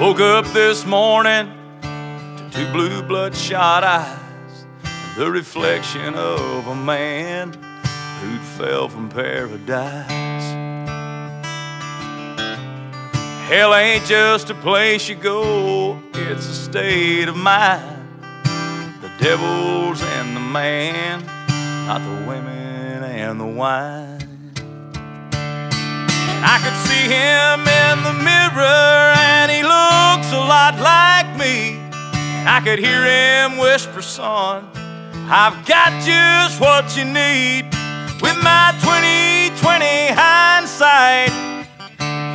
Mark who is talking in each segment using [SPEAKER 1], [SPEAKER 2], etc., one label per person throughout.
[SPEAKER 1] Woke up this morning to two blue bloodshot eyes, the reflection of a man who'd fell from paradise. Hell ain't just a place you go, it's a state of mind. The devil's in the man, not the women and the wine. I could see him in the mirror and he looks a lot like me. I could hear him whisper, son, I've got just what you need. With my 2020 hindsight,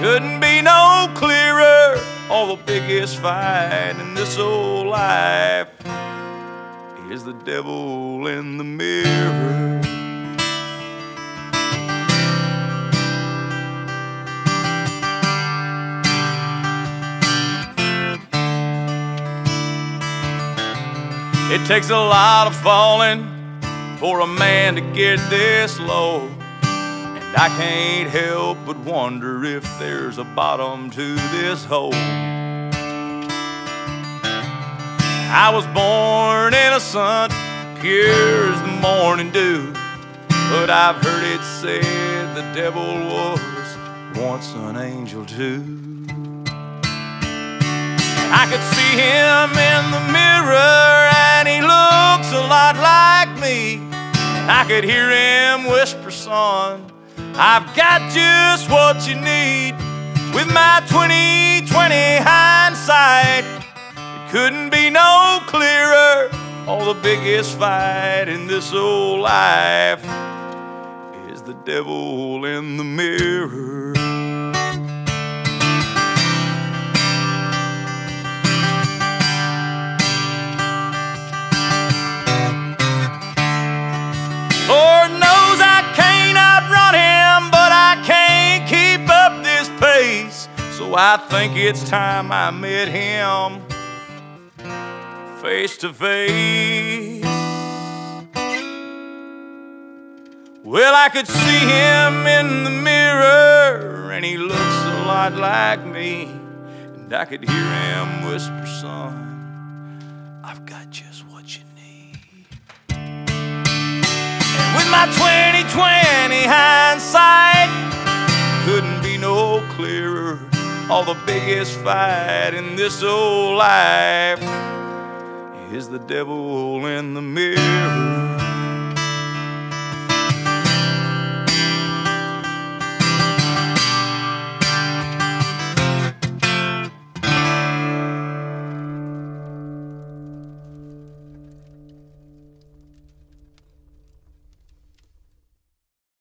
[SPEAKER 1] couldn't be no clearer. All the biggest fight in this old life is the devil in the mirror. It takes a lot of falling for a man to get this low. And I can't help but wonder if there's a bottom to this hole. I was born innocent, pure as the morning dew. But I've heard it said the devil was once an angel too. I could see him in the mirror I could hear him whisper, son, I've got just what you need. With my 2020 hindsight, it couldn't be no clearer. All the biggest fight in this old life is the devil in the mirror. I think it's time I met him face to face. Well, I could see him in the mirror, and he looks a lot like me. And I could hear him whisper, son, I've got just what you need. With my 2020 hindsight, couldn't be no clearer. All the biggest fight in this old life is the devil in the mirror.